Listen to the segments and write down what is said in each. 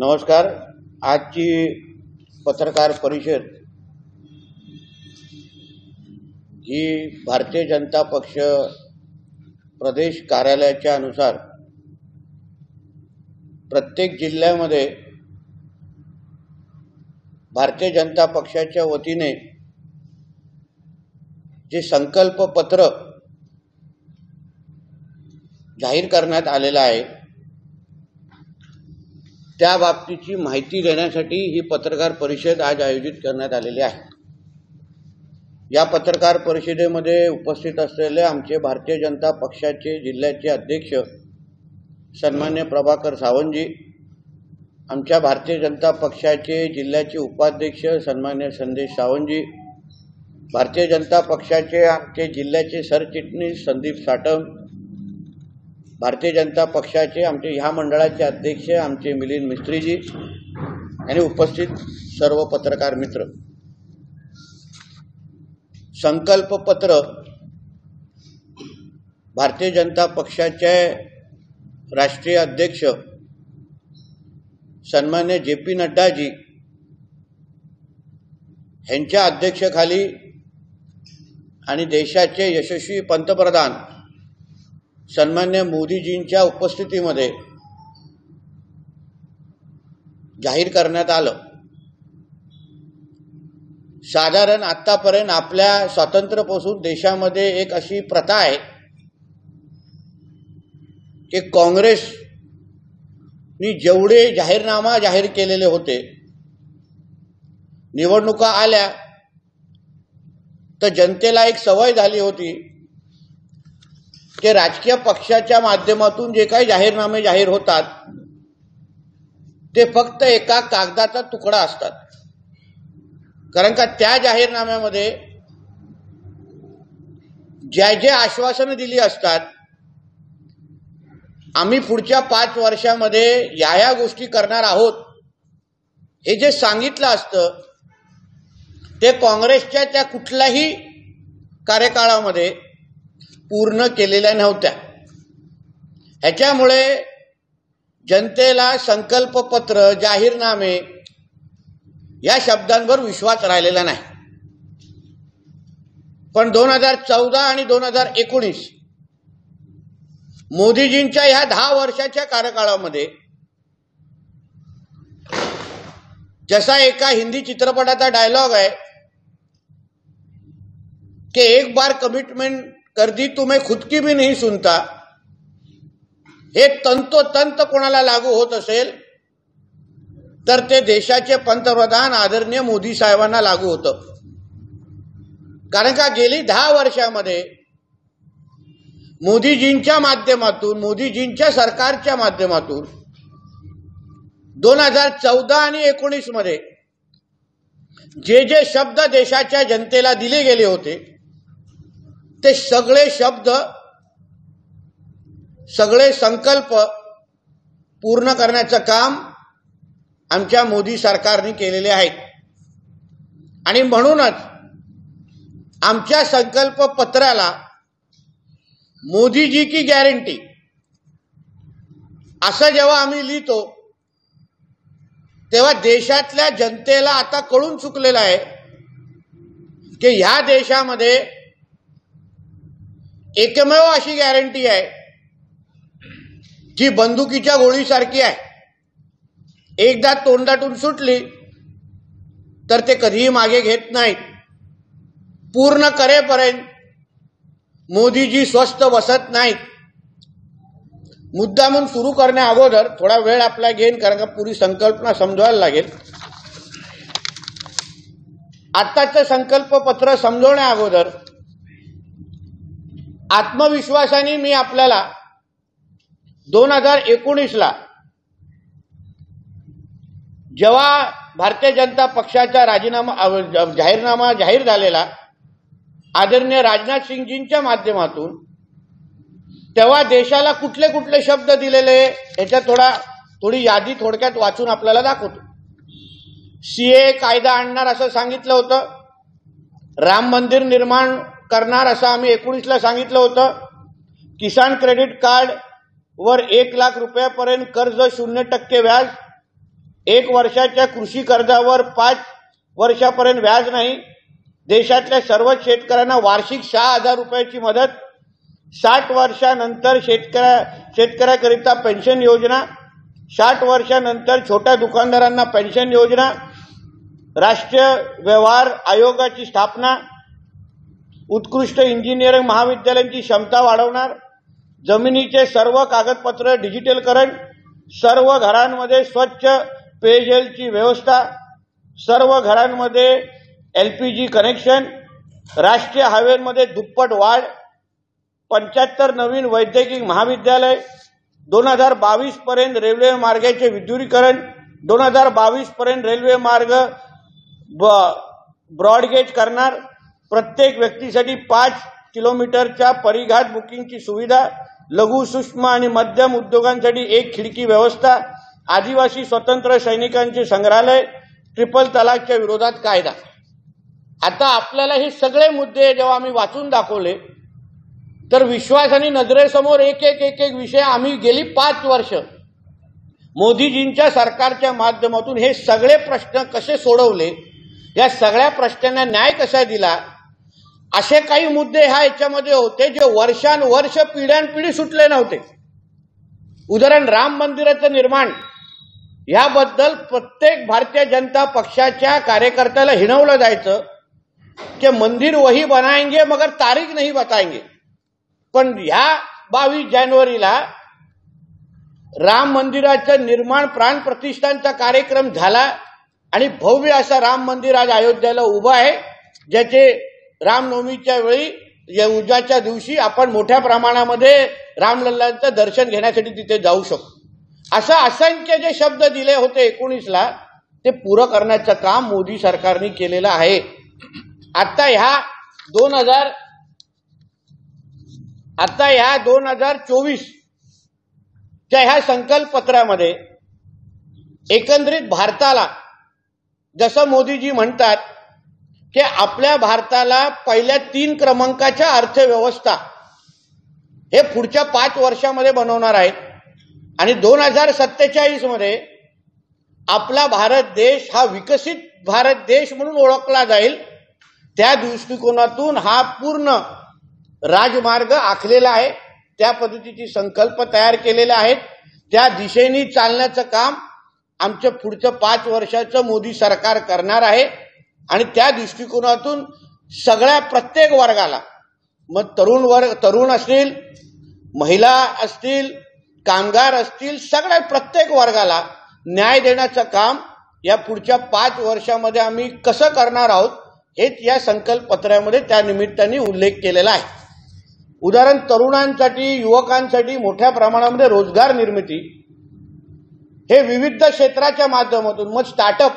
नमस्कार. आजची पत्रकार परिषद ही भारतीय जनता पक्ष प्रदेश कार्यालयाच्या अनुसार प्रत्येक जिल्ह्यामध्ये भारतीय जनता पक्षाच्या वतीने जे संकल्प पत्र जाहीर करण्यात आलेलं आहे त्या बाबतीची माहिती देण्यासाठी ही पत्रकार परिषद आज आयोजित करण्यात आलेली आहे. या पत्रकार परिषदेमध्ये उपस्थित असलेले आमचे भारतीय जनता पक्षाचे जिल्ह्याचे अध्यक्ष सन्मान्य प्रभाकर सावंतजी आमच्या भारतीय जनता पक्षाचे जिल्ह्याचे उपाध्यक्ष सन्मान्य संदेश सावंतजी भारतीय जनता पक्षाचे आमचे जिल्ह्याचे सरचिटणीस संदीप साटम भारतीय जनता पक्षाचे आमचे ह्या मंडळाचे अध्यक्ष आमचे मिलिंद मिस्त्रीजी आणि उपस्थित सर्व पत्रकार मित्र. संकल्पपत्र भारतीय जनता पक्षाचे राष्ट्रीय अध्यक्ष सन्मान्य जे पी नड्डाजी यांच्या अध्यक्षखाली आणि देशाचे यशस्वी पंतप्रधान सन्मान्य मोदीजींच्या उपस्थितीमध्ये जाहीर करण्यात आलं. साधारण आतापर्यंत आपल्या स्वातंत्र्यापासून देशामध्ये एक अशी प्रथा आहे की काँग्रेसनी जेवढे जाहीरनामा जाहीर केलेले होते निवडणुका आल्या तर जनतेला एक सवय झाली होती की राजकीय पक्षाच्या माध्यमातून जे काही जाहीरनामे जाहीर होतात ते फक्त एका कागदाचा तुकडा असतात. कारण का त्या जाहीरनाम्यामध्ये ज्या ज्या आश्वासनं दिली असतात आम्ही पुढच्या पाच वर्षामध्ये या या गोष्टी करणार आहोत हे जे सांगितलं असतं ते काँग्रेसच्या त्या कुठल्याही कार्यकाळामध्ये पूर्ण केलेल्या नव्हत्या. ह्याच्यामुळे जनतेला संकल्पपत्र जाहीरनामे या शब्दांवर विश्वास राहिलेला नाही. पण दोन हजार चौदा आणि दोन हजार एकोणीस मोदीजींच्या ह्या दहा वर्षाच्या कार्यकाळामध्ये जसा एका हिंदी चित्रपटाचा डायलॉग आहे की एक बार कमिटमेंट तर ती तुम्ही खुदकी भी सुनता. हे तंतोतंत कोणाला लागू होत असेल तर ते देशाचे पंतप्रधान आदरणीय मोदी साहेबांना लागू होतं. कारण का गेली दहा वर्षामध्ये मोदीजींच्या माध्यमातून मोदीजींच्या सरकारच्या माध्यमातून दोन हजार चौदा आणि एकोणीसमध्ये जे जे शब्द देशाच्या जनतेला दिले गेले होते ते सगळे शब्द सगळे संकल्प पूर्ण करण्याचं काम आमच्या मोदी सरकारने केलेले आहेत आणि म्हणूनच आमच्या संकल्प पत्राला मोदीजी की गॅरंटी असं जेव्हा आम्ही लिहितो तेव्हा देशातल्या जनतेला आता कळून चुकलेलं आहे की ह्या देशामध्ये एकमेव अशी गॅरंटी आहे जी बंदुकीच्या गोळीसारखी आहे. एकदा तोंडातून सुटली तर ते कधीही मागे घेत नाहीत. पूर्ण करेपर्यंत मोदीजी स्वस्त बसत नाहीत. मुद्दामून सुरू करण्या अगोदर थोडा वेळ आपला घेईन कारण का पुरी संकल्पना समजवायला लागेल. आत्ताचं संकल्पपत्र समजवण्या अगोदर आत्मविश्वासाने मी आपल्याला दोन हजार एकोणीसला जेव्हा भारतीय जनता पक्षाचा राजीनामा जाहीरनामा जाहीर झालेला आदरणीय राजनाथ सिंगजींच्या माध्यमातून तेव्हा देशाला कुठले कुठले शब्द दिलेले ह्याच्यात थोडा थोडी यादी थोडक्यात वाचून आपल्याला दाखवतो. सीए कायदा आणणार असं सांगितलं होतं. राम मंदिर निर्माण करणार असं आम्ही एकोणीसला सांगितलं होतं. किसान क्रेडिट कार्ड वर एक लाख रुपयापर्यंत कर्ज शून्य टक्के व्याज एक वर्षाच्या कृषी कर्जावर पाच वर्षापर्यंत व्याज नाही. देशातल्या सर्वच शेतकऱ्यांना वार्षिक सहा हजार रुपयाची मदत साठ वर्षानंतर शेतकऱ्या शेतकऱ्याकरिता पेन्शन योजना साठ वर्षानंतर छोट्या दुकानदारांना पेन्शन योजना राष्ट्रीय व्यवहार आयोगाची स्थापना उत्कृष्ट इंजिनिअरिंग महाविद्यालयांची क्षमता वाढवणार जमिनीचे सर्व कागदपत्र डिजिटलकरण सर्व घरांमध्ये स्वच्छ पेयजलची व्यवस्था सर्व घरांमध्ये एल पी जी कनेक्शन राष्ट्रीय हायवेमध्ये दुप्पट वाढ पंच्याहत्तर नवीन वैद्यकीय महाविद्यालय दोन हजार बावीस पर्यंत रेल्वे मार्गाचे विद्युतीकरण दोन हजार बावीस पर्यंत रेल्वे मार्ग ब्रॉडगेज करणार प्रत्येक व्यक्तीसाठी पाच किलोमीटरच्या परिघात बुकिंगची सुविधा लघु सूक्ष्म आणि मध्यम उद्योगांसाठी एक खिडकी व्यवस्था आदिवासी स्वतंत्र सैनिकांचे संग्रहालय ट्रिपल तलाकच्या विरोधात कायदा. आता आपल्याला हे सगळे मुद्दे जेव्हा आम्ही वाचून दाखवले तर विश्वास आणि नजरेसमोर एक एक एक एक विषय आम्ही गेली पाच वर्ष. मोदीजींच्या सरकारच्या माध्यमातून हे सगळे प्रश्न कसे सोडवले या सगळ्या प्रश्नांना न्याय कसा दिला असे काही मुद्दे ह्या याच्यामध्ये होते जे वर्षानुवर्ष पिढ्यानपिढी सुटले नव्हते. उदाहरण राम मंदिराचं निर्माण. याबद्दल प्रत्येक भारतीय जनता पक्षाच्या कार्यकर्त्याला हिणवलं जायचं की मंदिर वही बनाएंगे मगर तारीख नाही बताएंगे. पण ह्या बावीस जानेवारीला राम मंदिराचं निर्माण प्राण प्रतिष्ठानचा कार्यक्रम झाला आणि भव्य असं राम मंदिर आज अयोध्येला उभं आहे ज्याचे रामनवमीच्या वेळी उद्याच्या दिवशी आपण मोठ्या प्रमाणामध्ये रामलल्लांचं दर्शन घेण्यासाठी तिथे जाऊ शकतो. असं असंख्य जे शब्द दिले होते एकोणीसला ते पुरं करण्याचं काम मोदी सरकारने केलेलं आहे. आता ह्या दोन हजार आता ह्या दोन हजार चोवीसच्या ह्या संकल्पपत्रामध्ये एकंदरीत भारताला जसं मोदीजी म्हणतात की आपल्या भारताला पहिल्या तीन क्रमांकाच्या अर्थव्यवस्था हे पुढच्या पाच वर्षामध्ये बनवणार आहेत. आणि दोन हजार सत्तेचाळीसमध्ये आपला भारत देश हा विकसित भारत देश म्हणून ओळखला जाईल. त्या दृष्टिकोनातून हा पूर्ण राजमार्ग आखलेला आहे. त्या पद्धतीची संकल्प तयार केलेले आहेत. त्या दिशेने चालण्याचं काम आमच्या पुढचं पाच वर्षाचं मोदी सरकार करणार आहे. आणि त्या दृष्टिकोनातून सगळ्या प्रत्येक वर्गाला मग तरुण वर्ग तरुण असतील महिला असतील कामगार असतील सगळ्या प्रत्येक वर्गाला न्याय देण्याचं काम या पुढच्या पाच वर्षामध्ये आम्ही कसं करणार आहोत हेच या संकल्पपत्रामध्ये त्या निमित्ताने उल्लेख केलेला आहे. उदाहरण तरुणांसाठी युवकांसाठी मोठ्या प्रमाणामध्ये रोजगार निर्मिती हे विविध क्षेत्राच्या माध्यमातून मग स्टार्टअप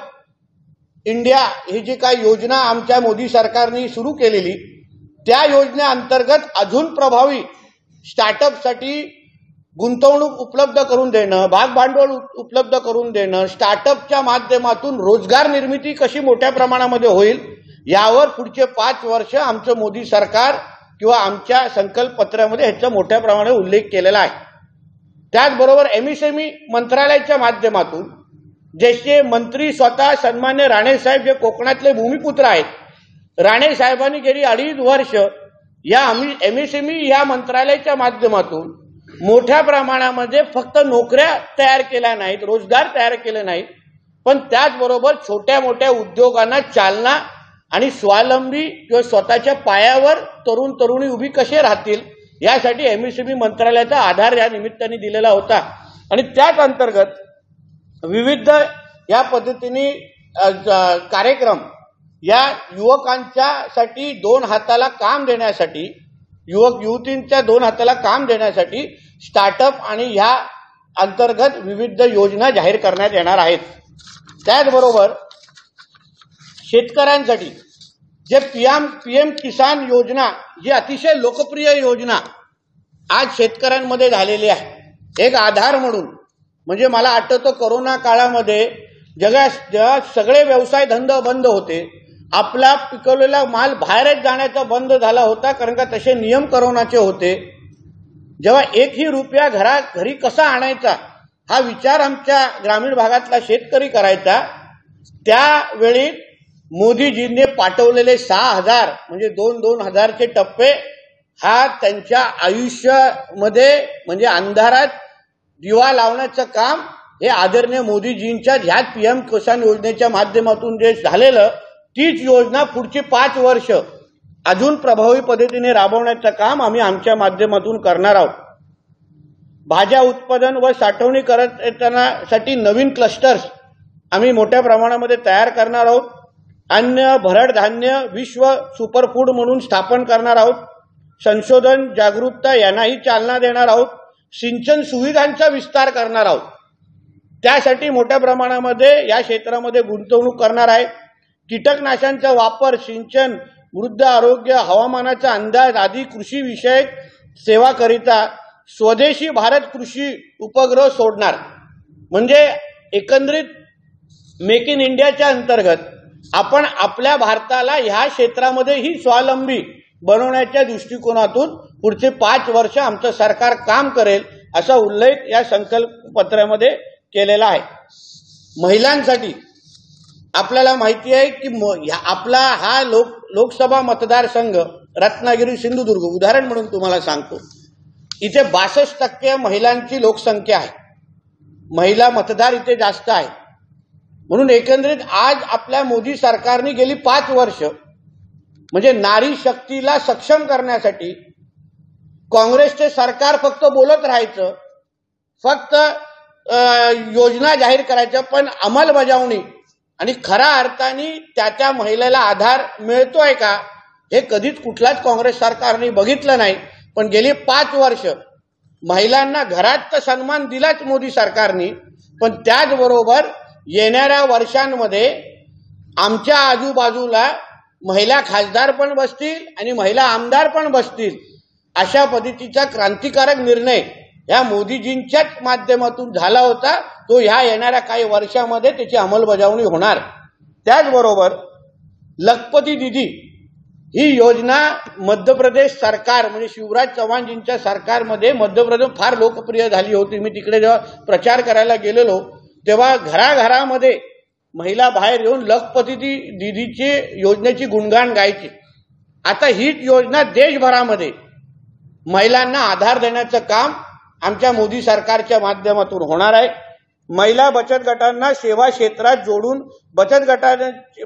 इंडिया ही जी काही योजना आमच्या मोदी सरकारने सुरू केलेली त्या योजनेअंतर्गत अजून प्रभावी स्टार्टअपसाठी गुंतवणूक उपलब्ध करून देणं भाग भांडवल उपलब्ध करून देणं स्टार्टअपच्या माध्यमातून रोजगार निर्मिती कशी मोठ्या प्रमाणामध्ये होईल यावर पुढचे पाच वर्ष आमचं मोदी सरकार किंवा आमच्या संकल्पपत्रामध्ये ह्याचा मोठ्या प्रमाणात उल्लेख केलेला आहे. त्याचबरोबर एमएसएमई मंत्रालयाच्या माध्यमातून जसे मंत्री स्वतः सन्मान्य राणे साहेब जे कोकणातले भूमिपुत्र आहेत. राणे साहेबांनी गेली अडीच वर्ष या एमएसएमई या मंत्रालयाच्या माध्यमातून मोठ्या प्रमाणामध्ये फक्त नोकऱ्या तयार केल्या नाहीत रोजगार तयार केले नाहीत. पण त्याचबरोबर छोट्या मोठ्या उद्योगांना चालना आणि स्वावलंबी किंवा स्वतःच्या पायावर तरुण तरुणी उभी कसे राहतील यासाठी एमएसएमई मंत्रालयाचा आधार या निमित्ताने दिलेला होता. आणि त्याच अंतर्गत विविध या पद्धतीने कार्यक्रम या युवकांच्यासाठी दोन हाताला काम देण्यासाठी युवक युवतींच्या दोन हाताला काम देण्यासाठी स्टार्टअप आणि ह्या अंतर्गत विविध योजना जाहीर करण्यात येणार आहेत. त्याचबरोबर शेतकऱ्यांसाठी जे पीएम पीएम किसान योजना ही अतिशय लोकप्रिय योजना आज शेतकऱ्यांमध्ये झालेली आहे. एक आधार म्हणून म्हणजे मला आठवतं कोरोना काळामध्ये जगात जेव्हा सगळे व्यवसाय धंदे बंद होते. आपला पिकवलेला माल बाहेरच जाण्याचा बंद झाला होता कारण का तसे नियम करोनाचे होते. जेव्हा एकही रुपया घरा घरी कसा आणायचा हा विचार आमच्या ग्रामीण भागातला शेतकरी करायचा. त्यावेळी मोदीजींनी पाठवलेले सहा हजार म्हणजे दोन दोन हजारचे टप्पे हा त्यांच्या आयुष्यामध्ये म्हणजे अंधारात दिवा लावण्याचं काम हे आदरणीय मोदीजींच्या ह्या पीएम किसान योजनेच्या माध्यमातून जे झालेलं तीच योजना पुढची पाच वर्ष अजून प्रभावी पद्धतीने राबवण्याचं काम आम्ही आमच्या माध्यमातून करणार आहोत. भाज्या उत्पादन व साठवणी करत येतानासाठी नवीन क्लस्टर्स आम्ही मोठ्या प्रमाणामध्ये तयार करणार आहोत. अन्न भरड धान्य विश्व सुपरफूड म्हणून स्थापन करणार आहोत. संशोधन जागरूकता यांनाही चालना देणार आहोत. सिंचन सुविधांचा विस्तार करणार आहोत. त्यासाठी मोठ्या प्रमाणामध्ये या क्षेत्रामध्ये गुंतवणूक करणार आहे कीटकनाशांचा वापर सिंचन वृद्ध आरोग्य हवामानाचा अंदाज आदी कृषी विषयक सेवाकरिता स्वदेशी भारत कृषी उपग्रह सोडणार. म्हणजे एकंदरीत मेक इन इंडियाच्या अंतर्गत आपण आपल्या भारताला ह्या क्षेत्रामध्येही स्वावलंबी बनवण्याच्या दृष्टिकोनातून पुढचे पाच वर्ष आमचं सरकार काम करेल असा उल्लेख या संकल्पपत्रामध्ये केलेला आहे. महिलांसाठी आपल्याला माहिती आहे की आपला हा लोक लोकसभा मतदारसंघ रत्नागिरी सिंधुदुर्ग उदाहरण म्हणून तुम्हाला सांगतो. इथे बासष्ट टक्के महिलांची लोकसंख्या आहे. महिला मतदार इथे जास्त आहे. म्हणून एकंदरीत आज आपल्या मोदी सरकारने गेली पाच वर्ष म्हणजे नारी शक्तीला सक्षम करण्यासाठी काँग्रेसचे सरकार फक्त बोलत राहायचं फक्त योजना जाहीर करायच्या पण अंमलबजावणी आणि खऱ्या अर्थाने त्या त्या महिलेला आधार मिळतोय का हे कधीच कुठल्याच काँग्रेस सरकारने बघितलं नाही. पण गेली पाच वर्ष महिलांना घरात तर सन्मान दिलाच मोदी सरकारने पण त्याचबरोबर येणाऱ्या वर्षांमध्ये आमच्या आजूबाजूला महिला खासदार पण बसतील आणि महिला आमदार पण बसतील. अशा पद्धतीचा क्रांतिकारक निर्णय या मोदीजींच्याच माध्यमातून झाला होता. तो ह्या येणाऱ्या काही वर्षामध्ये त्याची अंमलबजावणी होणार. त्याचबरोबर लखपती दिदी ही योजना मध्य प्रदेश सरकार म्हणजे शिवराज चव्हाणजींच्या सरकारमध्ये मध्य प्रदेश फार लोकप्रिय झाली होती. मी तिकडे जेव्हा प्रचार करायला गेलेलो तेव्हा घराघरामध्ये महिला बाहेर येऊन लखपती दिदीची योजनेची गुणगान गायची. आता हीच योजना देशभरामध्ये महिलांना आधार देण्याचं काम आमच्या मोदी सरकारच्या माध्यमातून होणार आहे. महिला बचत गटांना सेवा क्षेत्रात जोडून बचत गटा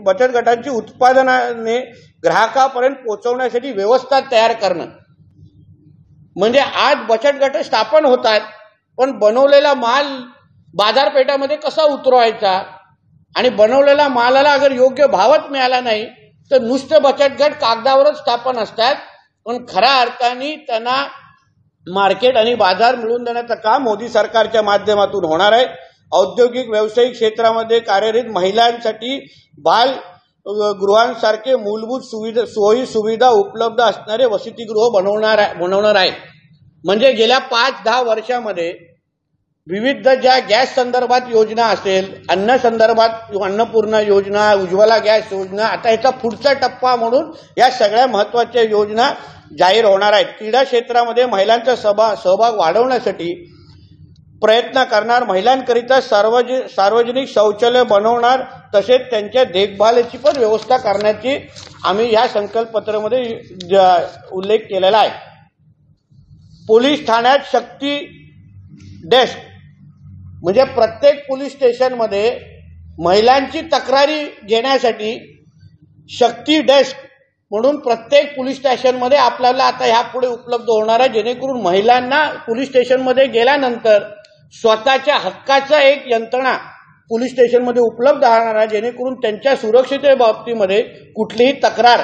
बचत गटांची उत्पादनाने ग्राहकापर्यंत पोहोचवण्यासाठी व्यवस्था तयार करणं. म्हणजे आज बचत गट स्थापन होत आहेत पण बनवलेला माल बाजारपेठामध्ये कसा उतरवायचा? आणि बनवलेला मालाला अगर योग्य भावच मिळाला नाही तर नुसते बचत गट कागदावरच स्थापन असतात. पण खऱ्या अर्थाने त्यांना मार्केट आणि बाजार मिळवून देण्याचं काम मोदी सरकारच्या माध्यमातून होणार आहे. औद्योगिक व्यावसायिक क्षेत्रामध्ये कार्यरत महिलांसाठी बाल गृहांसारखे मूलभूत सुविधा सोयी सुविधा उपलब्ध असणारे वसतिगृह बनवणार बनवणार आहे. म्हणजे गेल्या पाच दहा वर्षामध्ये विविध ज्या गॅस संदर्भात योजना असेल अन्न संदर्भात अन्नपूर्णा योजना उज्ज्वला गॅस योजना आता ह्याचा पुढचा टप्पा म्हणून या सगळ्या महत्त्वाच्या योजना जाहीर होणार आहेत. क्रीडा क्षेत्रामध्ये महिलांचा सहभाग सहभाग वाढवण्यासाठी प्रयत्न करणार महिलांकरिता सार्वज सार्वजनिक शौचालय बनवणार तसेच त्यांच्या देखभालीची पण व्यवस्था करण्याची आम्ही या संकल्पपत्रामध्ये उल्लेख केलेला आहे. पोलीस ठाण्यात शक्ती डेस्क म्हणजे प्रत्येक पोलीस स्टेशनमध्ये महिलांची तक्रारी घेण्यासाठी शक्ती डेस्क म्हणून प्रत्येक पोलीस स्टेशनमध्ये आपल्याला आता ह्यापुढे उपलब्ध होणार आहे. जेणेकरून महिलांना पोलीस स्टेशनमध्ये गेल्यानंतर स्वतःच्या हक्काचा एक यंत्रणा पोलीस स्टेशनमध्ये उपलब्ध राहणार आहे. जेणेकरून त्यांच्या सुरक्षिते बाबतीमध्ये कुठलीही तक्रार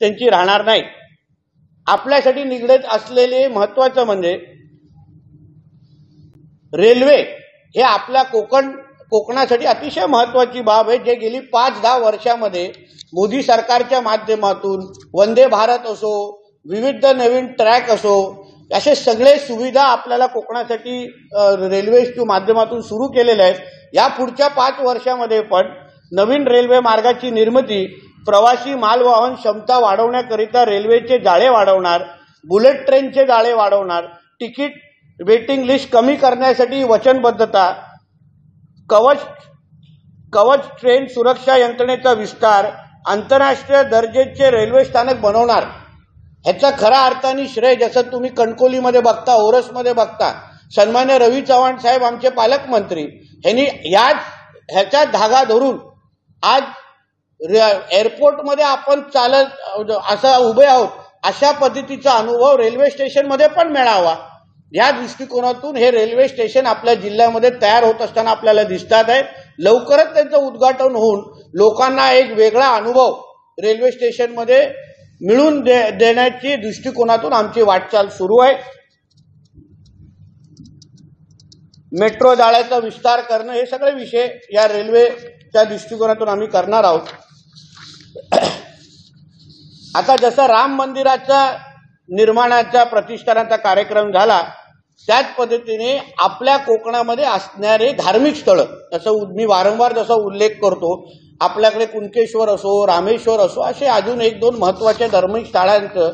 त्यांची राहणार नाही. आपल्यासाठी निगडीत असलेले महत्वाचं म्हणजे रेल्वे हे आपल्या कोकण कोकणासाठी अतिशय महत्वाची बाब आहे जे गेली पाच दहा वर्षामध्ये मोदी सरकारच्या माध्यमातून वंदे भारत असो विविध नवीन ट्रॅक असो असे सगळे सुविधा आपल्याला कोकणासाठी रेल्वेच्या माध्यमातून सुरू केलेल्या आहेत. या पुढच्या पाच वर्षामध्ये पण नवीन रेल्वे मार्गाची निर्मिती प्रवासी मालवाहन क्षमता वाढवण्याकरिता रेल्वेचे जाळे वाढवणार बुलेट ट्रेनचे जाळे वाढवणार तिकीट वेटिंग लिस्ट कमी करण्यासाठी वचनबद्धता कवच कवच ट्रेन सुरक्षा यंत्रणेचा विस्तार आंतरराष्ट्रीय दर्जेचे रेल्वे स्थानक बनवणार. ह्याचा खरा अर्थाने श्रेय जसं तुम्ही कणकोलीमध्ये बघता ओरसमध्ये बघता सन्मान्य रवी चव्हाण साहेब आमचे पालकमंत्री ह्यांनी याच ह्याचा धागा धरून आज एअरपोर्टमध्ये आपण चालत असं उभे आहोत अशा पद्धतीचा अनुभव रेल्वे स्टेशनमध्ये पण मिळावा. या दृष्टिकोनातून हे रेल्वे स्टेशन आपल्या जिल्ह्यामध्ये तयार होत असताना आपल्याला दिसतात आहे. लवकरच त्यांचं उद्घाटन होऊन लोकांना एक वेगळा अनुभव रेल्वे स्टेशनमध्ये मिळून दे देण्याची दृष्टिकोनातून आमची वाटचाल सुरू आहे. मेट्रो जाळ्याचा विस्तार करणं हे सगळे विषय या रेल्वेच्या दृष्टिकोनातून आम्ही करणार आहोत. आता जसं राम मंदिराचा निर्माणाचा प्रतिष्ठानाचा कार्यक्रम झाला त्याच पद्धतीने आपल्या कोकणामध्ये असणारे धार्मिक स्थळं जसं मी वारंवार जसा उल्लेख करतो आपल्याकडे कुणकेश्वर असो रामेश्वर असो असे अजून एक दोन महत्त्वाच्या धार्मिक स्थळांचं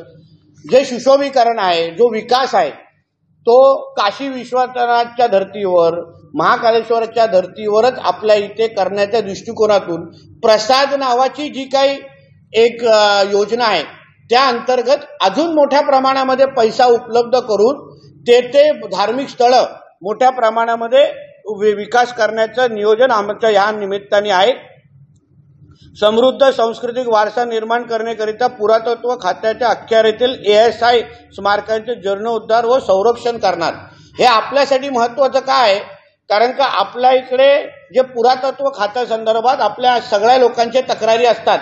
जे सुशोभीकरण आहे जो विकास आहे तो काशी विश्वनाथच्या धर्तीवर महाकालेश्वराच्या धर्तीवरच आपल्या इथे करण्याच्या दृष्टिकोनातून प्रसाद नावाची जी काही एक योजना आहे त्या अंतर्गत अजून मोठ्या प्रमाणामध्ये पैसा उपलब्ध करून ते ते धार्मिक स्थळं मोठ्या प्रमाणामध्ये वि- विकास करण्याचं नियोजन आमच्या या निमित्ताने आहे. समृद्ध सांस्कृतिक वारसा निर्माण करण्याकरिता पुरातत्व खात्याच्या अखत्यारीतील एएसआय स्मारकांचे जीर्णोद्धार व संरक्षण करणार. हे आपल्यासाठी महत्वाचं काय आहे? कारण का आपल्या इकडे जे पुरातत्व खात्यासंदर्भात आपल्या सगळ्या लोकांच्या तक्रारी असतात.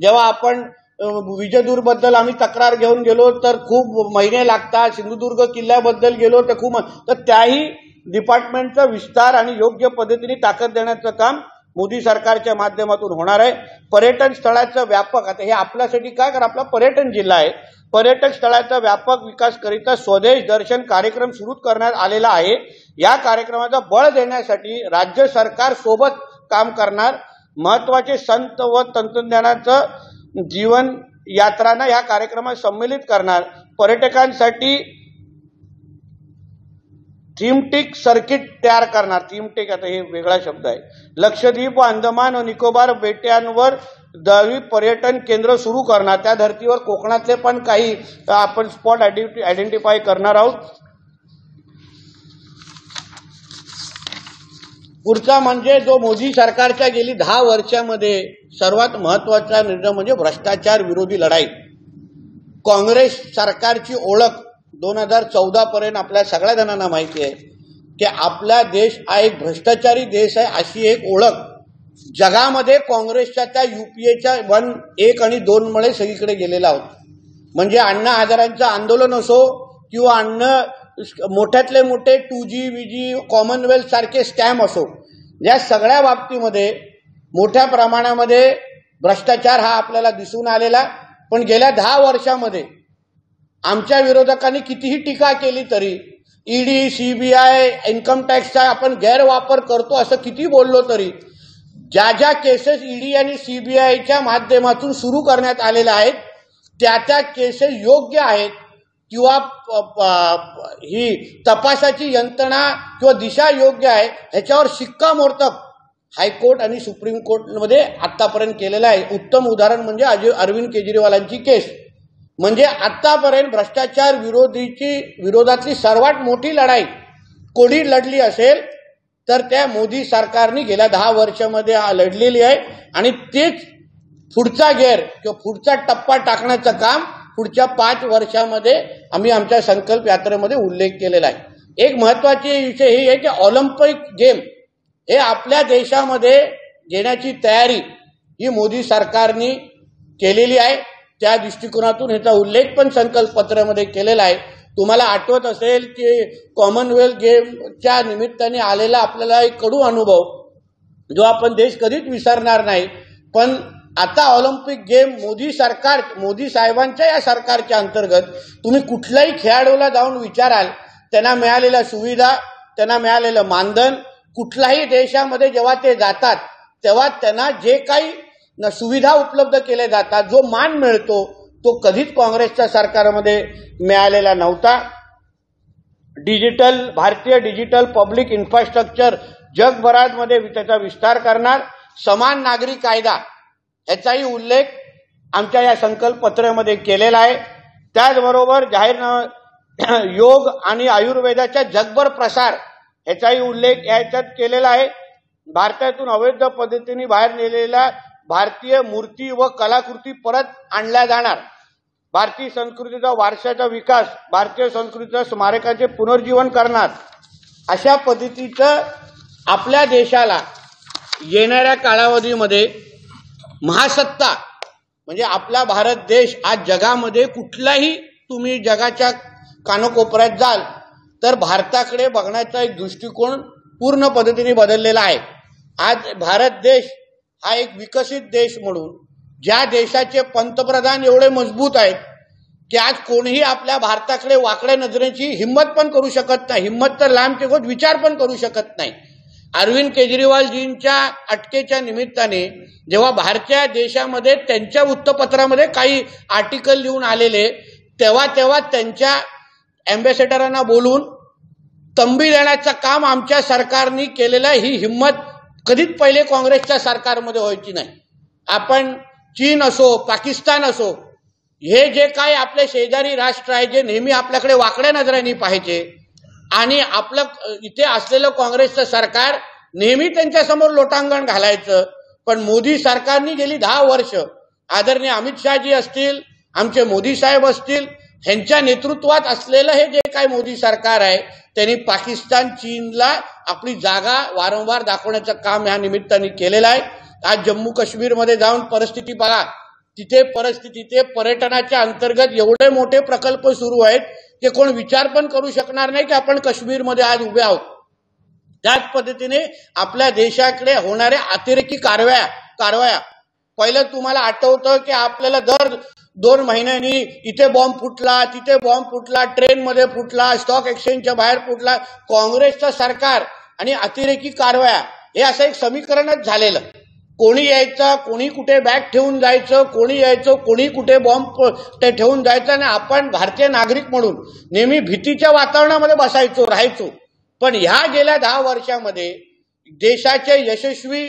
जेव्हा आपण विजयदुर्गबद्दल आम्ही तक्रार घेऊन गेलो तर खूप महिने लागतात. सिंधुदुर्ग किल्ल्याबद्दल गेलो तर खूप तर त्याही डिपार्टमेंटचा विस्तार आणि योग्य पद्धतीने ताकद देण्याचं काम मोदी सरकारच्या माध्यमातून होणार आहे. पर्यटन स्थळाचं व्यापक आता हे आपल्यासाठी काय? कारण आपला पर्यटन जिल्हा आहे. पर्यटन स्थळाचा व्यापक विकास करिता स्वदेश दर्शन कार्यक्रम सुरू करण्यात आलेला आहे. या कार्यक्रमाचा बळ देण्यासाठी राज्य सरकार सोबत काम करणार. महत्त्वाचे संत व तंत्रज्ञानाचं जीवन यात्रांना या कार्यक्रमात सम्मिलित करणार. पर्यटकांसाठी थीमटिक सर्किट तयार करणार. थीमटिक आता हे वेगळा शब्द आहे. लक्षद्वीप व अंदमान व निकोबार बेट्यांवर द्वीप पर्यटन केंद्र सुरू करणार. त्या धर्तीवर कोकणातले पण काही आपण स्पॉट आयडेंटिफाय करणार आहोत. पुढचा म्हणजे जो मोदी सरकारच्या गेली दहा वर्षामध्ये सर्वात महत्त्वाचा निर्णय म्हणजे भ्रष्टाचार विरोधी लढाई. काँग्रेस सरकारची ओळख दोन हजार चौदा पर्यंत आपल्या सगळ्या जणांना माहिती आहे की आपला देश हा एक भ्रष्टाचारी देश आहे अशी एक ओळख. जगामध्ये काँग्रेसच्या त्या युपीएच्या वन एक आणि दोन मुळे सगळीकडे गेलेला आहोत म्हणजे अण्णा हजारांचं आंदोलन असो किंवा अण्णा मोठ्यातले मोठे टू जी विजी कॉमनवेल्थ सारखे स्कॅम असो या सगळ्या बाबतीमध्ये मोठ्या प्रमाणामध्ये भ्रष्टाचार हा आपल्याला दिसून आलेला. पण गेल्या दहा वर्षामध्ये आमच्या विरोधकांनी कितीही टीका केली तरी ईडी सीबीआय इन्कम टॅक्सचा आपण गैरवापर करतो असं किती बोललो तरी ज्या ज्या केसेस ईडी आणि सीबीआयच्या माध्यमातून सुरू करण्यात आलेल्या आहेत त्या त्या केसेस योग्य आहेत किंवा ही तपासाची यंत्रणा किंवा दिशा योग्य आहे ह्याच्यावर शिक्कामोर्तब हायकोर्ट आणि सुप्रीम कोर्टमध्ये आतापर्यंत केलेलं आहे. उत्तम उदाहरण म्हणजे अजय अरविंद केजरीवालांची केस. म्हणजे आतापर्यंत भ्रष्टाचार विरोधीची विरोधातली सर्वात मोठी लढाई कोणी लढली असेल तर त्या मोदी सरकारने गेल्या दहा वर्षामध्ये लढलेली आहे. आणि तेच पुढचा गेअर किंवा पुढचा टप्पा टाकण्याचं काम पुढच्या पाच वर्षामध्ये आम्ही आमच्या संकल्प यात्रेमध्ये उल्लेख केलेला आहे. एक महत्त्वाचे विषय हे आहे की ऑलिम्पिक गेम हे आपल्या देशामध्ये घेण्याची तयारी ही मोदी सरकारने केलेली आहे. त्या दृष्टिकोनातून ह्याचा उल्लेख पण संकल्पपत्रामध्ये केलेला आहे. तुम्हाला आठवत असेल की कॉमनवेल्थ गेमच्या निमित्ताने आलेला आपल्याला एक कडू अनुभव जो आपण देश कधीच विसरणार नाही. पण आता ऑलिम्पिक गेम मोदी सरकार मोदी साहेबांच्या या सरकारच्या अंतर्गत तुम्ही कुठल्याही खेळाडूला जाऊन विचाराल त्यांना मिळालेल्या सुविधा त्यांना मिळालेलं मानधन कुठल्याही देशामध्ये जेव्हा ते जातात तेव्हा त्यांना जे काही न- सुविधा उपलब्ध केल्या जातात जो मान मिळतो तो कधीच काँग्रेसच्या सरकारमध्ये मिळालेला नव्हता. डिजिटल भारतीय डिजिटल पब्लिक इन्फ्रास्ट्रक्चर जगभरामध्ये त्याचा विस्तार करणार समान नागरी कायदा याचाही उल्लेख आमच्या या संकल्पत्रामध्ये केलेला आहे. त्याचबरोबर जाहीर योग आणि आयुर्वेदाच्या जगभर प्रसार याचाही उल्लेख याच्यात केलेला आहे. भारतातून अवैध पद्धतीने बाहेर नेलेल्या भारतीय मूर्ती व कलाकृती परत आणल्या जाणार. भारतीय संस्कृतीचा वारशाचा विकास भारतीय संस्कृतीच्या स्मारकाचे पुनर्जीवन करणार. अशा पद्धतीचं आपल्या देशाला येणाऱ्या कालावधीमध्ये महासत्ता म्हणजे आपला भारत देश आज जगामध्ये कुठलाही तुम्ही जगाच्या कानकोपऱ्यात जाल तर भारताकडे बघण्याचा एक दृष्टिकोन पूर्ण पद्धतीने बदललेला आहे. आज भारत देश हा एक विकसित देश म्हणून ज्या देशाचे पंतप्रधान एवढे मजबूत आहेत की आज कोणीही आपल्या भारताकडे वाकड्या नजरेची हिंमत पण करू शकत नाही. हिंमत तर लांबचे गोष्ट विचार पण करू शकत नाही. अरविंद केजरीवालजींच्या अटकेच्या निमित्ताने जेव्हा बाहेरच्या देशामध्ये त्यांच्या वृत्तपत्रामध्ये काही आर्टिकल लिहून आलेले तेव्हा तेव्हा त्यांच्या अँबॅसेडरांना बोलून तंबी देण्याचं काम आमच्या सरकारने केलेलं ही हिंमत कधीच पहिले काँग्रेसच्या सरकारमध्ये व्हायची नाही. आपण चीन असो पाकिस्तान असो हे जे काय आपले शेजारी राष्ट्र आहे जे नेहमी आपल्याकडे वाकड्या नजरेने पाहिजे आणि आपलं इथे असलेलं काँग्रेसचं सरकार नेहमी त्यांच्यासमोर लोटांगण घालायचं पण मोदी सरकारने गेली दहा वर्ष. आदरणीय अमित शहाजी असतील आमचे मोदी साहेब असतील ह्यांच्या नेतृत्वात असलेलं हे जे काय मोदी सरकार आहे त्यांनी पाकिस्तान चीनला आपली जागा वारंवार दाखवण्याचं काम ह्या निमित्ताने केलेलं आहे. आज जम्मू काश्मीरमध्ये जाऊन परिस्थिती बघा. तिथे परिस्थिती तिथे पर्यटनाच्या अंतर्गत एवढे मोठे प्रकल्प सुरू आहेत की कोण विचार पण करू शकणार नाही की आपण काश्मीरमध्ये आज उभे आहोत. त्याच पद्धतीने आपल्या देशाकडे होणाऱ्या अतिरेकी कारवाया कारवाया. पहिलं तुम्हाला आठवतं की आपल्याला दर दोन महिन्यांनी इथे बॉम्ब फुटला तिथे बॉम्ब फुटला ट्रेनमध्ये फुटला स्टॉक एक्सचेंजच्या बाहेर फुटला. काँग्रेसचं सरकार आणि अतिरेकी कारवाया हे असं एक समीकरणच झालेलं. कोणी यायचं कोणी कुठे बॅग ठेवून जायचं कोणी यायचं कोणी कुठे बॉम्ब ते ठेवून जायचं आणि आपण भारतीय नागरिक म्हणून नेहमी भीतीच्या वातावरणामध्ये बसायचो राहायचो. पण ह्या गेल्या दहा वर्षामध्ये देशाचे यशस्वी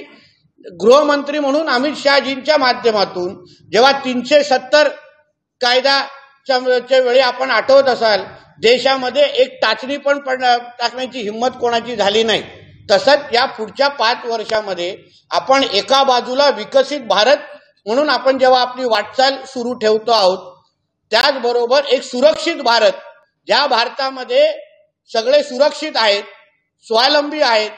गृहमंत्री म्हणून अमित शहाजींच्या माध्यमातून जेव्हा तीनशे सत्तर कायदाच्या वेळी आपण आठवत असाल देशामध्ये एक टाचणी पण टाकण्याची हिंमत कोणाची झाली नाही. तसंच या पुढच्या पाच वर्षामध्ये आपण एका बाजूला विकसित भारत म्हणून आपण जेव्हा आपली वाटचाल सुरू ठेवतो आहोत त्याचबरोबर एक सुरक्षित भारत ज्या भारतामध्ये सगळे सुरक्षित आहेत स्वावलंबी आहेत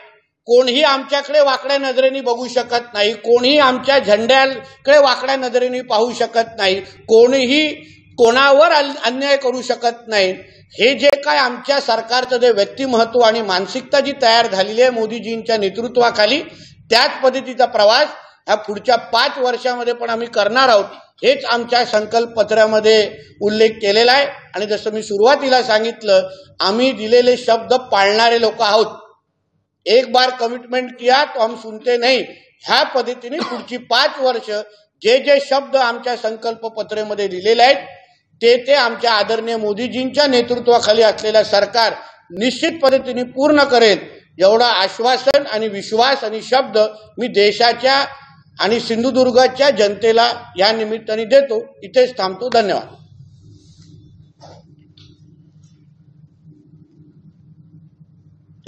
कोणीही आमच्याकडे वाकड्या नजरेने बघू शकत नाही कोणीही आमच्या झेंड्याकडे वाकड्या नजरेने पाहू शकत नाही कोणीही कोणावर अन्याय करू शकत नाही. हे जे काय आमच्या सरकारचं जे व्यक्तिमहत्व आणि मानसिकता जी तयार झालेली आहे मोदीजींच्या नेतृत्वाखाली त्याच पद्धतीचा प्रवास ह्या पुढच्या पाच वर्षामध्ये पण आम्ही करणार आहोत. हेच आमच्या संकल्प पत्रामध्ये उल्लेख केलेला आहे. आणि जसं मी सुरुवातीला सांगितलं आम्ही दिलेले शब्द पाळणारे लोक आहोत. एक बार कमिटमेंट किया तो हम सुनते नाही। ह्या पद्धतीने पुढची पाच वर्ष जे जे शब्द आमच्या संकल्प पत्रेमध्ये दिलेले आहेत ते ते आमच्या आदरणीय मोदीजींच्या नेतृत्वाखाली असलेल्या सरकार निश्चित पद्धतीने पूर्ण करेल एवढा आश्वासन आणि विश्वास आणि शब्द मी देशाच्या आणि सिंधुदुर्गाच्या जनतेला या निमित्ताने देतो. इथेच थांबतो. धन्यवाद.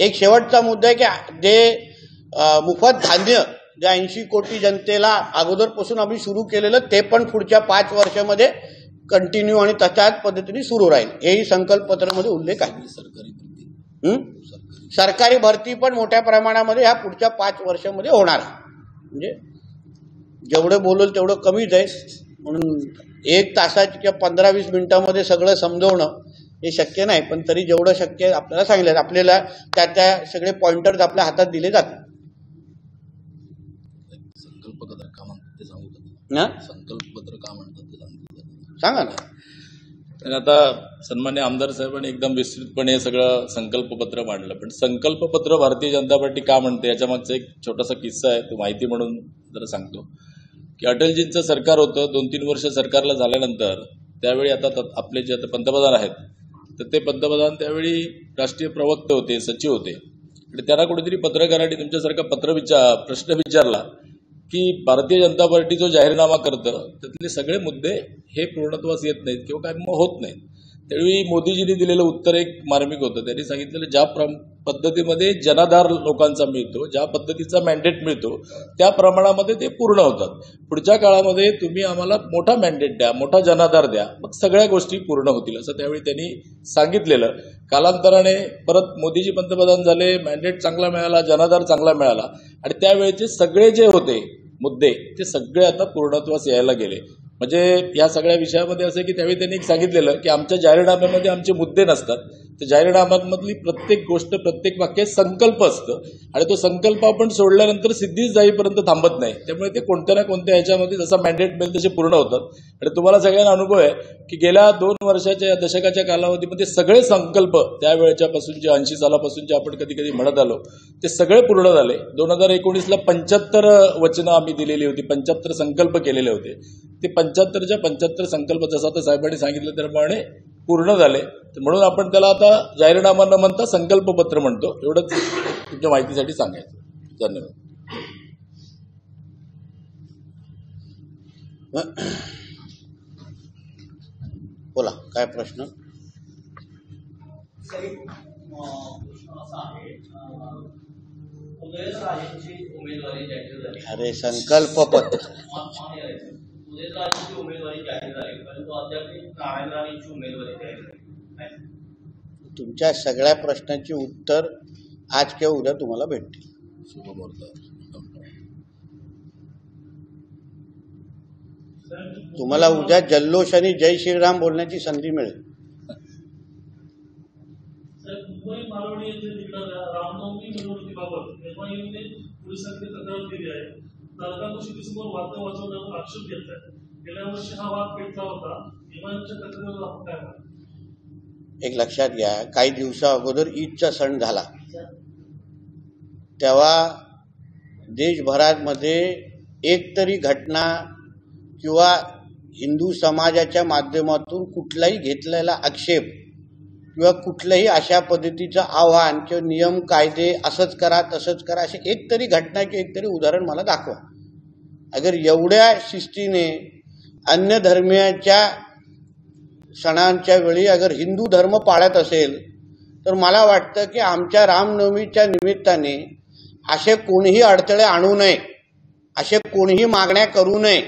एक शेवटचा मुद्दा आहे की जे मोफत धान्य जे ऐंशी कोटी जनतेला अगोदरपासून आम्ही सुरू केलेलं ते पण पुढच्या पाच वर्षामध्ये कंटिन्यू आणि तशाच पद्धतीने सुरू राहील. हेही संकल्प पत्रामध्ये उल्लेख आहे. सरकारी भरती. सरकारी भरती पण मोठ्या प्रमाणामध्ये ह्या पुढच्या पाच वर्षामध्ये होणार म्हणजे जेवढं बोलल तेवढं कमीच आहे. म्हणून एक तासाची किंवा पंधरा वीस मिनिटामध्ये सगळं समजवणं हे शक्य नाही पण तरी जेवढं शक्य आपल्याला सांगितलं आपल्याला त्या त्या सगळे पॉइंटर्स आपल्या हातात दिले जातात संकल्पपत्र का म्हणतात ते सांगू ना. आणि आता सन्मान्य आमदार साहेबांनी एकदम विस्तृतपणे हे सगळं संकल्पपत्र मांडलं. पण संकल्पपत्र भारतीय जनता पार्टी का म्हणते? याच्या मागचा एक छोटासा किस्सा आहे तो माहिती म्हणून जरा सांगतो. की अटलजींचं सरकार होतं दोन तीन वर्ष सरकारला झाल्यानंतर त्यावेळी आता आपले जे आता पंतप्रधान आहेत तर ते पंतप्रधान त्यावेळी राष्ट्रीय प्रवक्ते होते सचिव होते. आणि त्यांना कुठेतरी पत्रकारांनी तुमच्यासारखा पत्र विचार प्रश्न विचारला की भारतीय जनता पार्टी जो जाहीरनामा करतं त्यातले सगळे मुद्दे हे पूर्णत्वास येत नाहीत किंवा काय मग होत नाहीत. त्यावेळी मोदीजींनी दिलेलं उत्तर एक मार्मिक होतं. त्यांनी सांगितलेलं ज्या प्रम पद्धतीमध्ये जनाधार लोकांचा मिळतो ज्या पद्धतीचा मॅन्डेट मिळतो त्या प्रमाणामध्ये ते पूर्ण होतात. पुढच्या काळामध्ये तुम्ही आम्हाला मोठा मॅन्डेट द्या मोठा जनाधार द्या मग सगळ्या गोष्टी पूर्ण होतील असं त्यावेळी त्यांनी सांगितलेलं. कालांतराने परत मोदीजी पंतप्रधान झाले मॅन्डेट चांगला मिळाला जनाधार चांगला मिळाला. आणि त्यावेळेचे सगळे जे होते मुद्दे ते सगळे आता पूर्णत्वास यायला गेले. म्हणजे या सगळ्या विषयामध्ये असं की त्यावेळी त्यांनी एक सांगितलेलं की आमच्या जाहीरनाम्यामध्ये आमचे मुद्दे नसतात. तर जाहीरनाम्यामधली प्रत्येक गोष्ट प्रत्येक वाक्य संकल्प असतं. आणि तो संकल्प आपण सोडल्यानंतर सिद्धीच जाईपर्यंत थांबत नाही. त्यामुळे ते कोणत्या ना कोणत्या ह्याच्यामध्ये जसा मॅन्डेट मिळेल तसे पूर्ण होतात. आणि तुम्हाला सगळ्यांना अनुभव आहे की गेल्या दोन वर्षाच्या या दशकाच्या कालावधीमध्ये सगळे संकल्प त्यावेळेच्या जे ऐंशी सालापासूनचे आपण कधी कधी म्हणत आलो ते सगळे पूर्ण झाले. दोन हजार एकोणीसला पंच्याहत्तर वचनं आम्ही दिलेली होती पंच्याहत्तर संकल्प केलेले होते. ते पंच्याहत्तरच्या पंच्याहत्तर संकल्प जसं आता साहेबांनी सांगितलं त्याप्रमाणे पूर्ण झाले. तर म्हणून आपण त्याला आता जाहीरनामा न म्हणता संकल्पपत्र म्हणतो. एवढंच तुमच्या माहितीसाठी सांगायचं. धन्यवाद. बोला काय प्रश्न? अरे संकल्पपत्र. पत्र मा- मान्य आहे. उमेदवारी जाहीर झाली परंतु अद्याप नारायण उमेदवारी जाहीर झाली तुमच्या सगळ्या प्रश्नांची उत्तर आज किंवा उद्या तुम्हाला भेटतील. तुम्हाला उद्या जल्लोष आणि जय श्रीराम बोलण्याची संधी मिळेल. रामनवमी मिरवणुकीबाबत एमआययूने तक्रार दिली आहे. दर्गा मशिदीसमोर वाद्य वाजवण्यावर आक्षेप घेत आहे. गेल्या वर्षी हा वाद पेटला होता. इमानच्या तक्रारीवर आपण काय म्हणता? एक लक्षात घ्या काही दिवसा अगोदर ईदचा सण झाला. तेव्हा देशभरामध्ये एकतरी घटना किंवा हिंदू समाजाच्या माध्यमातून कुठलाही घेतलेला आक्षेप किंवा कुठलंही अशा पद्धतीचं आव्हान किंवा नियम कायदे असंच करा तसंच करा असे एक तरी घटना किंवा एक तरी उदाहरण मला दाखवा. अगर एवढ्या शिस्तीने अन्य धर्मियाच्या सणांच्या वेळी अगर हिंदू धर्म पाळत असेल तर मला वाटतं की आमच्या रामनवमीच्या निमित्ताने असे कोणीही अडथळे आणू नये असे कोणीही मागण्या करू नये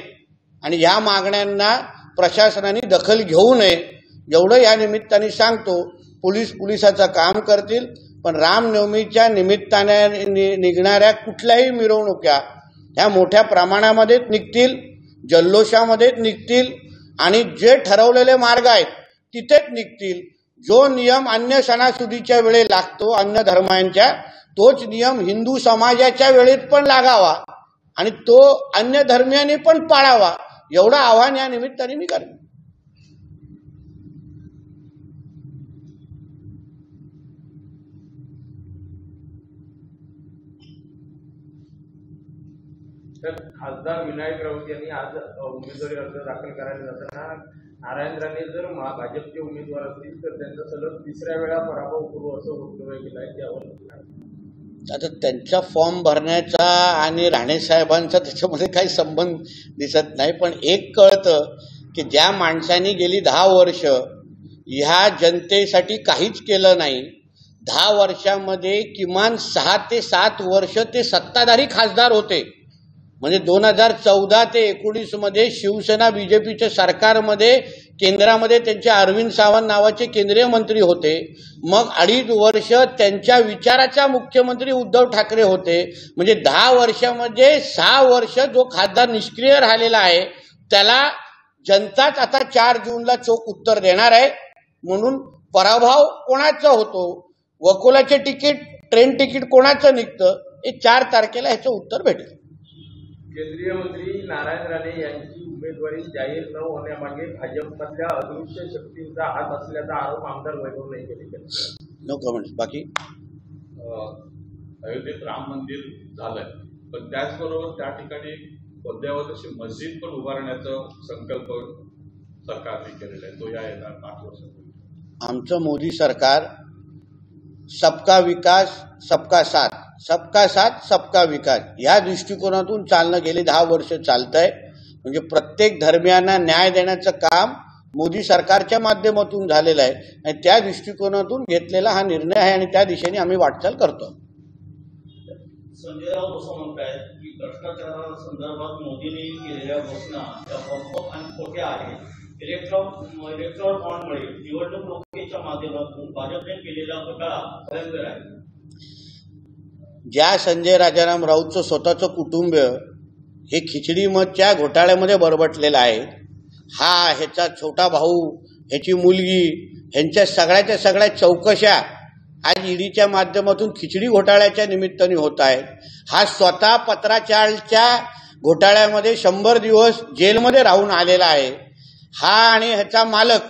आणि या मागण्यांना प्रशासनाने दखल घेऊ नये एवढं या निमित्ताने सांगतो पोलीस पोलिसाचं काम करतील पण रामनवमीच्या निमित्ताने नि- निघणाऱ्या कुठल्याही मिरवणुक्या ह्या मोठ्या प्रमाणामध्येच निघतील जल्लोषामध्येच निघतील आणि जे ठरवलेले मार्ग आहेत तिथेच निघतील. जो नियम अन्य सणासुदीच्या वेळे लागतो अन्य धर्मांच्या तोच नियम हिंदू समाजाच्या वेळेत पण लागावा आणि तो अन्य धर्मियांनी पण पाळावा एवढं आव्हान या निमित्ताने मी करेन तर खासदार विनायक राऊत यांनी आज उमेदवारी अर्ज दाखल करायला जाताना नारायण राणे जर भाजपचे उमेदवार असतील तर त्यांचा सलग तिसऱ्या वेळा पराभव करू असं वक्तव्य केलं आहे त्यावर आता त्यांचा फॉर्म भरण्याचा आणि राणे साहेबांचा त्याच्यामध्ये काही संबंध दिसत नाही पण एक कळतं की ज्या माणसांनी गेली दहा वर्ष ह्या जनतेसाठी काहीच केलं नाही. दहा वर्षामध्ये किमान सहा ते सात वर्ष ते सत्ताधारी खासदार होते. म्हणजे दोन हजार चौदा ते एकोणीसमध्ये शिवसेना बीजेपीच्या सरकारमध्ये केंद्रामध्ये त्यांचे अरविंद सावंत नावाचे केंद्रीय मंत्री होते. मग अडीच वर्ष त्यांच्या विचाराचा मुख्यमंत्री उद्धव ठाकरे होते. म्हणजे दहा वर्षामध्ये सहा वर्ष जो खासदार निष्क्रिय राहिलेला आहे त्याला जनताच आता चार जूनला चोख उत्तर देणार आहे. म्हणून पराभव कोणाचा होतो? वकुलाचे तिकीट ट्रेन तिकीट कोणाचं निघतं? हे चार तारखेला ह्याचं उत्तर भेटेल. केंद्रीय मंत्री नारायण राणे यांची उमेदवारी जाहीर न होण्यामागे भाजपमधल्या अदृश्य शक्तींचा हात असल्याचा आरोप आमदार वैभव नाही केले नो कमेंट्स बाकी? अयोध्येत राम मंदिर झालंय. पण त्याचबरोबर त्या ठिकाणी अद्यावत अशी मस्जिद पण उभारण्याचा संकल्प सरकारने केलेला आहे. तो या येणार पाच वर्षापूर्वी. आमचं मोदी सरकार सबका विकास सबका साथ. सबका साथ सबका विकास. या दृष्टिकोनातून चालणं गेले दहा वर्ष चालत आहे म्हणजे प्रत्येक धर्मियांना न्याय देण्याचं काम मोदी सरकारच्या माध्यमातून झालेलं आहे. आणि त्या दृष्टिकोनातून घेतलेला हा निर्णय आहे आणि त्या दिशेने आम्ही वाटचाल करतो. संजय असं म्हणतायत की भ्रष्टाचारासंदर्भात मोदींनी केलेल्या घोषणा त्या आणि खोट्या आहेत. इलेक्ट्रॉन इलेक्ट्रॉन बॉन्डमुळे निवडणूक माध्यमातून भाजपने केलेला घोटाळा भयंकर आहे. ज्या संजय राजाराम राऊतचं स्वतःचं कुटुंब हे खिचडी मधच्या घोटाळ्यामध्ये बरबटलेलं आहे हा ह्याचा छोटा भाऊ ह्याची मुलगी ह्यांच्या सगळ्याच्या सगळ्या चौकशा आज ईडीच्या माध्यमातून खिचडी घोटाळ्याच्या निमित्ताने होत आहेत. हा स्वतः पत्राचारच्या घोटाळ्यामध्ये शंभर दिवस जेलमध्ये राहून आलेला आहे. हा आणि ह्याचा मालक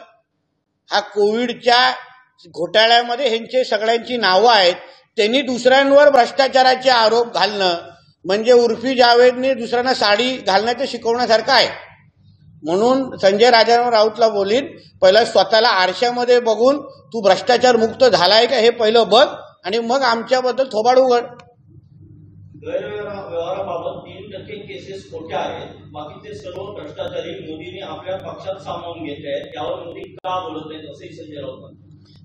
हा कोविडच्या घोटाळ्यामध्ये ह्यांचे सगळ्यांची नावं आहेत. त्यांनी दुसऱ्यांवर भ्रष्टाचाराचे आरोप घालणं म्हणजे उर्फी जावेदने दुसऱ्यांना साडी घालण्याचं शिकवण्यासारखं आहे. म्हणून संजय राजाराम राऊतला बोलीन पहिलं स्वतःला आरशामध्ये बघून तू भ्रष्टाचार मुक्त झालाय का हे पहिलं बघ आणि मग आमच्याबद्दल थोबाड उघड. गैरव्यवहाराबाबत तीन टक्के केसेस खोट्या आहेत. बाकीचे सर्व भ्रष्टाचारी मोदींनी आपल्या पक्षात सामावून घेतले आहेत. त्यावर मोदी का बोलत नाहीत असंही संजय राऊत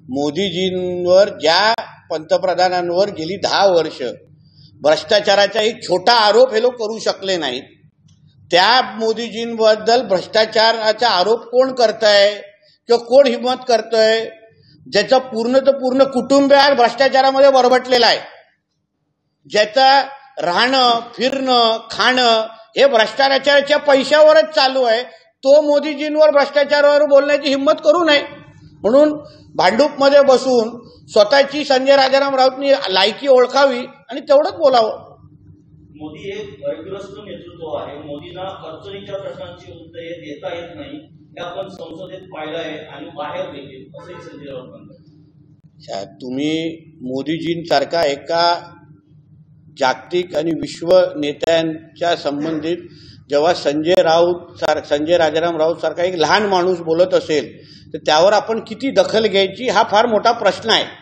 मोदीजींवर ज्या पंतप्रधानांवर गेली दहा वर्ष. भ्रष्टाचाराचा एक छोटा आरोप हे लोक करू शकले नाहीत. त्या मोदीजींबद्दल भ्रष्टाचाराचा आरोप कोण करतंय? किंवा कोण हिंमत करतोय? ज्याचं पूर्ण तर पूर्ण कुटुंब आज भ्रष्टाचारामध्ये बरबटलेलं आहे. ज्याचं राहणं फिरणं खाणं हे भ्रष्टाचाराच्या पैशावरच चालू आहे. तो मोदीजींवर भ्रष्टाचारावर बोलण्याची हिंमत करू नये. म्हणून भांडूपमध्ये बसून स्वतःची संजय राजाराम राऊतनी लायकी ओळखावी आणि तेवढंच बोलावं. मोदी हे भयग्रस्त नेतृत्व आहे. मोदींना अडचणीच्या प्रश्नांची उत्तरे देता येत नाही. हे आपण संसदेत पाहिलं आहे आणि बाहेर देखील असंही संजय राऊत तुम्ही मोदीजींसारखा एका जागतिक आणि विश्व नेत्यांच्या संबंधित जेव्हा संजय राऊत सार संजय राजाराम राऊत सारखा एक लहान माणूस बोलत असेल तर त्यावर आपण किती दखल घ्यायची हा फार मोठा प्रश्न आहे.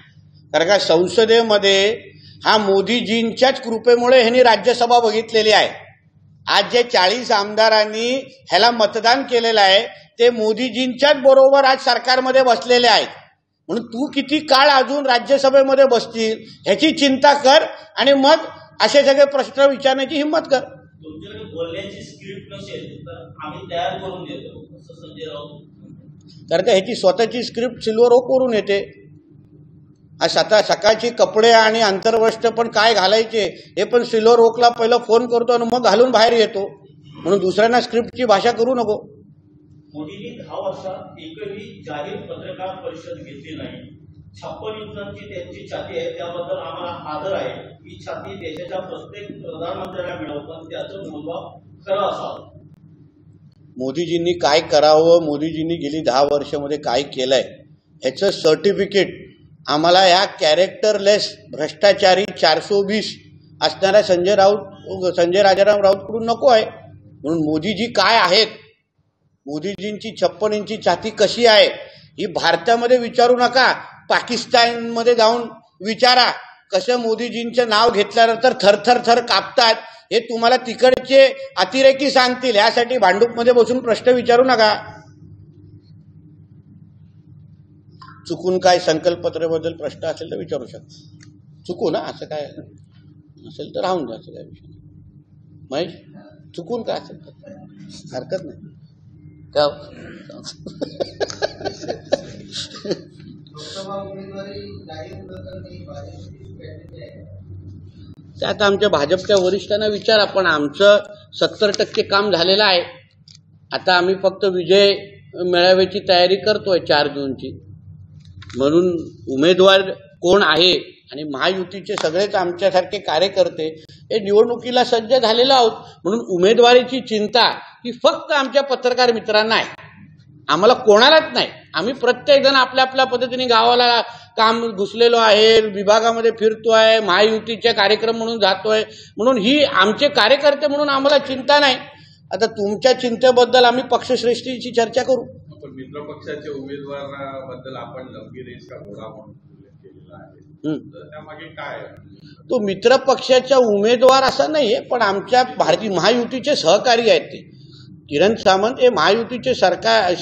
कारण का संसदेमध्ये हा मोदीजींच्याच कृपेमुळे ह्यांनी राज्यसभा बघितलेली आहे. आज जे चाळीस आमदारांनी ह्याला मतदान केलेलं आहे ते मोदीजींच्याच बरोबर आज सरकारमध्ये बसलेले आहेत. म्हणून तू किती काळ अजून राज्यसभेमध्ये बसतील ह्याची चिंता कर आणि मग असे सगळे प्रश्न विचारण्याची हिंमत कर. तर करून ह्याची स्वतःची स्क्रिप्ट सिल्वर ओक येते. आज आता सकाळची कपडे आणि आंतरवस्त्र पण काय घालायचे हे पण सिल्वर ओकला पहिलं फोन करतो आणि मग घालून बाहेर येतो. म्हणून दुसऱ्यांना स्क्रिप्टची भाषा करू नको. मोदींनी दहा वर्षात एकही जाहीर पत्रकार परिषद घेतली नाही. छप्पन इंचांची त्यांची छाती आहे त्याबद्दल आम्हाला आदर आहे. ही छाती देशाच्या प्रत्येक प्रधानमंत्र्याला मिळव पण त्याचं मोजमाप खरं असावं. मोदीजींनी काय करावं मोदीजींनी गेली दहा वर्षामध्ये काय केलंय ह्याचं सर्टिफिकेट आम्हाला या कॅरेक्टरलेस भ्रष्टाचारी चारशे वीस असणाऱ्या संजय राऊत संजय राजाराम राऊतकडून नको आहे. म्हणून मोदीजी काय आहेत? मोदीजींची छप्पन इंची छाती कशी आहे? ही भारतामध्ये विचारू नका. पाकिस्तानमध्ये जाऊन विचारा. कसं मोदीजींचं नाव घेतल्यानंतर थरथर थर कापतात? हे तुम्हाला तिकडचे अतिरेकी सांगतील. यासाठी भांडूपमध्ये बसून प्रश्न विचारू नका. चुकून काय संकल्पत्रेबद्दल प्रश्न असेल तर विचारू शकता. चुकू ना असं काय असेल तर राहून द्या काय विषय महेश चुकून काय असेल तर? हरकत नाही. त्या त्यात आता आमच्या भाजपच्या वरिष्ठांना विचारा पण आमचं सत्तर टक्के काम झालेलं आहे. आता आम्ही फक्त विजय मेळाव्याची तयारी करतोय चार जूनची. म्हणून उमेदवार कोण आहे आणि महायुतीचे सगळेच आमच्यासारखे कार्यकर्ते हे निवडणुकीला सज्ज झालेलो आहोत. म्हणून उमेदवारीची चिंता ही फक्त आमच्या पत्रकार मित्रांना आहे. आम्हाला कोणालाच नाही. आम्ही प्रत्येक जण आपल्या आपल्या पद्धतीने गावाला काम घुसलेलो आहे विभागामध्ये फिरतो आहे महायुतीचे कार्यक्रम म्हणून जातोय. म्हणून ही आमचे कार्यकर्ते म्हणून आम्हाला चिंता नाही. आता तुमच्या चिंतेबद्दल आम्ही पक्षश्रेष्ठीची चर्चा करू. पण मित्र पक्षाच्या उमेदवाराबद्दल आपण लंबी रेस का घोडा म्हणून उल्लेख केलेला आहे. तर त्यामागे काय? तो मित्र पक्षाचा उमेदवार असा नाहीये पण आमच्या भारतीय महायुतीचे सहकारी आहेत ते किरण सामंत हे महायुतीचे सरकार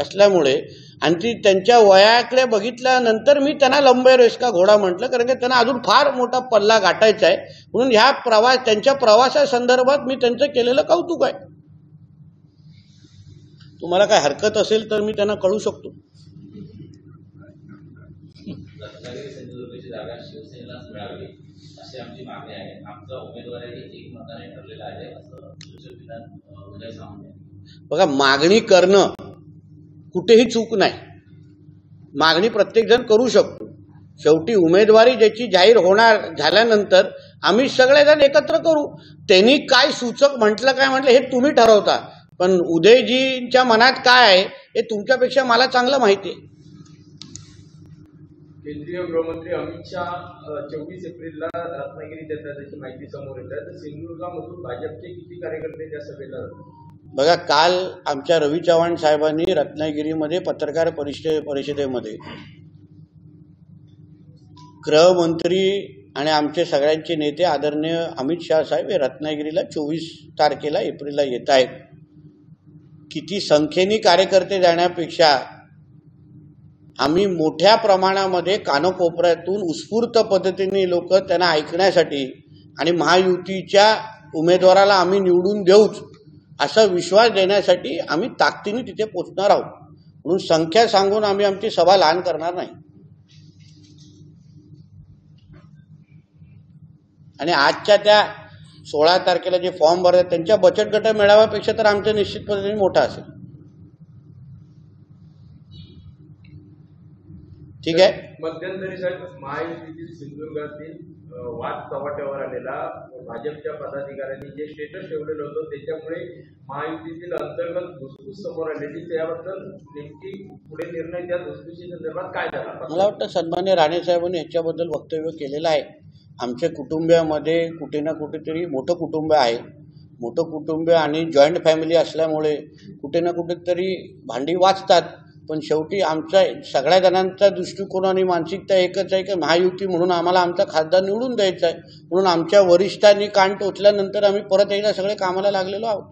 असल्यामुळे आणि ती त्यांच्या वयाकडे बघितल्यानंतर मी त्यांना लंबे रेस का घोडा म्हटलं कारण की त्यांना अजून फार मोठा पल्ला गाठायचा आहे म्हणून ह्या प्रवास त्यांच्या प्रवासासंदर्भात मी त्यांचं केलेलं कौतुक आहे तुम्हाला काय हरकत असेल तर मी त्यांना कळू शकतो. बघा मागणी करणं कुठेही चूक नाही. मागणी प्रत्येकजण करू शकतो. शेवटी उमेदवारी ज्याची जाहीर होणार झाल्यानंतर आम्ही सगळेजण एकत्र करू. त्यांनी काय सूचक म्हटलं काय म्हटलं हे तुम्ही ठरवता. पण उदयजींच्या मनात काय आहे हे तुमच्यापेक्षा मला चांगलं माहिती आहे. केंद्रीय गृहमंत्री अमित शहा चोवीस एप्रिलला रत्नागिरीत येतात त्याची माहिती समोर येत आहे. तर सिंधुदुर्गामधून भाजपचे किती कार्यकर्ते त्या सभेला? बघा काल आमच्या रवी चव्हाण साहेबांनी रत्नागिरीमध्ये पत्रकार परिषदे परिषदेमध्ये गृहमंत्री आणि आमचे सगळ्यांचे नेते आदरणीय अमित शहा साहेब हे रत्नागिरीला चोवीस तारखेला एप्रिलला येत आहेत. किती संख्येने कार्यकर्ते जाण्यापेक्षा आम्ही मोठ्या प्रमाणामध्ये कानकोपऱ्यातून उत्स्फूर्त पद्धतीने लोक त्यांना ऐकण्यासाठी आणि महायुतीच्या उमेदवाराला आम्ही निवडून देऊच असा विश्वास देण्यासाठी आम्ही ताकदीने तिथे पोचणार आहोत. म्हणून संख्या सांगून आम्ही आमची सभा लहान करणार नाही. आणि आजच्या त्या सोळा तारखेला जे फॉर्म भरतात त्यांच्या बचत गट मेळाव्यापेक्षा तर आमचं निश्चित पद्धतीने मोठा असेल. ठीक आहे? मध्यंतरी साहेब महायुतीतील सिंधुदुर्गातील वाद चव्हाट्यावर आलेला भाजपच्या पदाधिकाऱ्यांनी जे स्टेटस ठेवलेलं होतं त्याच्यामुळे महायुतीतील अंतर्गत धुसफूस समोर आलेली त्याबद्दल नेमकी पुढे निर्णय त्या धुसफुसी संदर्भात काय झाला? मला वाटतं सन्मान्य राणे साहेबांनी याच्याबद्दल वक्तव्य केलेलं आहे. आमच्या कुटुंबामध्ये कुठे ना कुठेतरी मोठं कुटुंब आहे. मोठं कुटुंब आणि जॉईंट फॅमिली असल्यामुळे कुठे ना कुठेतरी भांडी वाचतात. पण शेवटी आमचा सगळ्या जणांचा दृष्टिकोन आणि मानसिकता एकच आहे की महायुती म्हणून आम्हाला आमचा खासदार निवडून द्यायचा आहे. म्हणून आमच्या वरिष्ठांनी कान टोचल्यानंतर आम्ही परत एकदा सगळे कामाला लागलेलो आहोत.